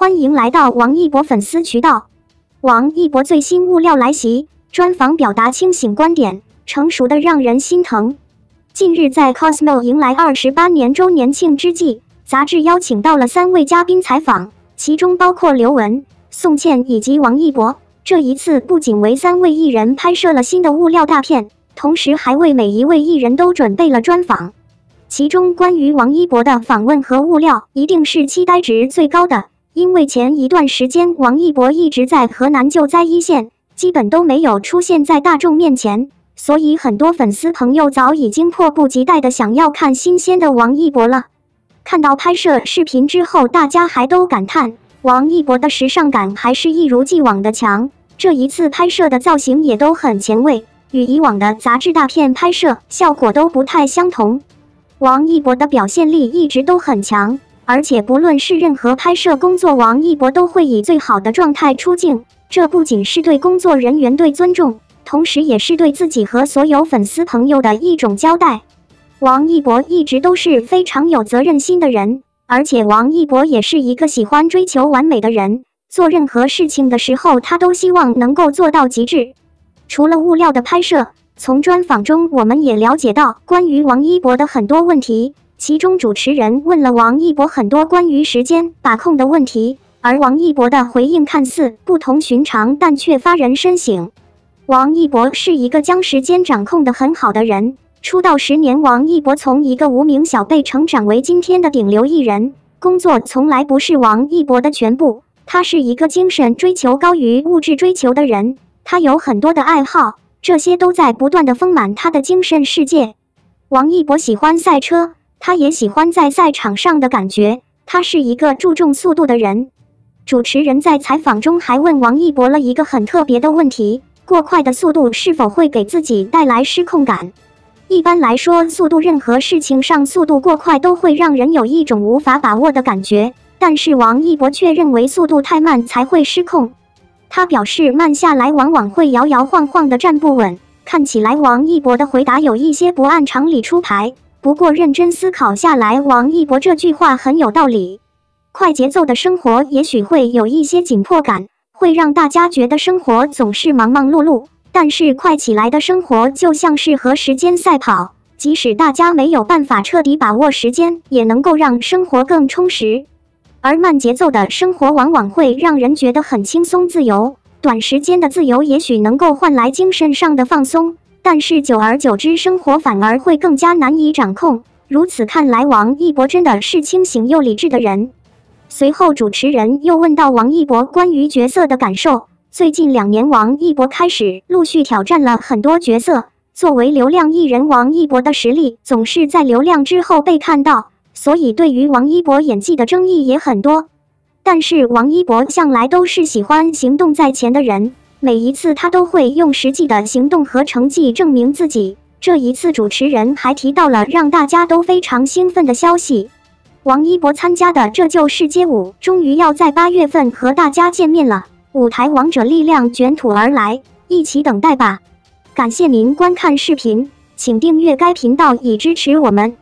欢迎来到王一博粉丝渠道。王一博最新物料来袭，专访表达清醒观点，成熟的让人心疼。近日，在 Cosmo 迎来二十八年周年庆之际，杂志邀请到了三位嘉宾采访，其中包括刘雯、宋茜以及王一博。这一次不仅为三位艺人拍摄了新的物料大片，同时还为每一位艺人都准备了专访。其中关于王一博的访问和物料，一定是期待值最高的。因为前一段时间王一博一直在河南救灾一线，基本都没有出现在大众面前，所以很多粉丝朋友早已经迫不及待的想要看新鲜的王一博了。看到拍摄视频之后，大家还都感叹王一博的时尚感还是一如既往的强。这一次拍摄的造型也都很前卫，与以往的杂志大片拍摄效果都不太相同。王一博的表现力一直都很强，而且不论是任何拍摄工作，王一博都会以最好的状态出镜。这不仅是对工作人员对尊重，同时也是对自己和所有粉丝朋友的一种交代。王一博一直都是非常有责任心的人，而且王一博也是一个喜欢追求完美的人。做任何事情的时候，他都希望能够做到极致。除了物料的拍摄，从专访中我们也了解到关于王一博的很多问题。其中主持人问了王一博很多关于时间把控的问题，而王一博的回应看似不同寻常，但却发人深省。王一博是一个将时间掌控的很好的人。出道十年，王一博从一个无名小辈成长为今天的顶流艺人。工作从来不是王一博的全部。他是一个精神追求高于物质追求的人，他有很多的爱好，这些都在不断的丰满他的精神世界。王一博喜欢赛车，他也喜欢在赛场上的感觉，他是一个注重速度的人。主持人在采访中还问王一博了一个很特别的问题：过快的速度是否会给自己带来失控感？一般来说，速度任何事情上速度过快都会让人有一种无法把握的感觉。但是王一博却认为速度太慢才会失控。他表示，慢下来往往会摇摇晃晃的站不稳。看起来王一博的回答有一些不按常理出牌。不过认真思考下来，王一博这句话很有道理。快节奏的生活也许会有一些紧迫感，会让大家觉得生活总是忙忙碌碌。但是快起来的生活就像是和时间赛跑，即使大家没有办法彻底把握时间，也能够让生活更充实。而慢节奏的生活往往会让人觉得很轻松自由，短时间的自由也许能够换来精神上的放松，但是久而久之，生活反而会更加难以掌控。如此看来，王一博真的是清醒又理智的人。随后，主持人又问到王一博关于角色的感受。最近两年，王一博开始陆续挑战了很多角色。作为流量艺人，王一博的实力总是在流量之后被看到。所以，对于王一博演技的争议也很多。但是，王一博向来都是喜欢行动在前的人，每一次他都会用实际的行动和成绩证明自己。这一次，主持人还提到了让大家都非常兴奋的消息：王一博参加的《这就是街舞》终于要在八月份和大家见面了，舞台王者力量卷土而来，一起等待吧！感谢您观看视频，请订阅该频道以支持我们。